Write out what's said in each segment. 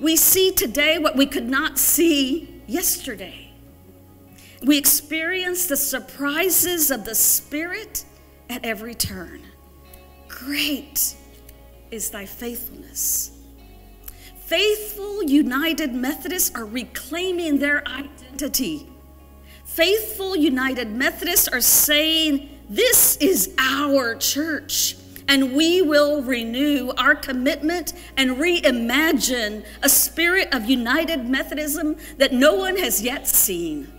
We see today what we could not see yesterday. We experience the surprises of the Spirit at every turn. Great is thy faithfulness. Faithful United Methodists are reclaiming their identity. Faithful United Methodists are saying, This is our church, and we will renew our commitment and reimagine a spirit of United Methodism that no one has yet seen.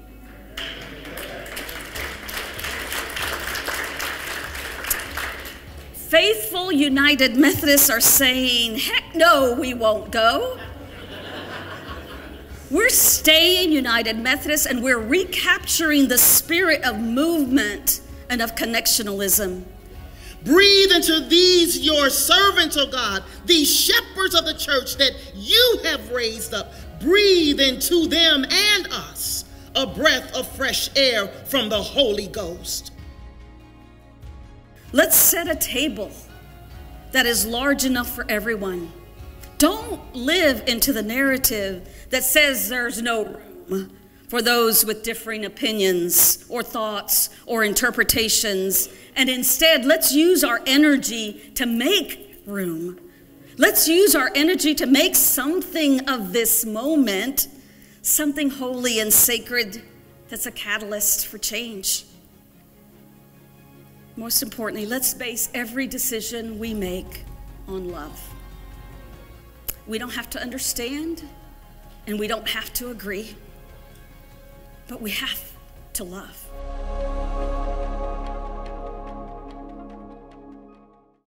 faithful United Methodists are saying, heck no, we won't go. We're staying United Methodists and we're recapturing the spirit of movement and of connectionalism. Breathe into these your servants, O God, these shepherds of the church that you have raised up. Breathe into them and us a breath of fresh air from the Holy Ghost. Let's set a table that is large enough for everyone. Don't live into the narrative that says there's no room for those with differing opinions or thoughts or interpretations. And instead, let's use our energy to make room. Let's use our energy to make something of this moment something holy and sacred that's a catalyst for change. Most importantly, let's base every decision we make on love. We don't have to understand and we don't have to agree, but we have to love.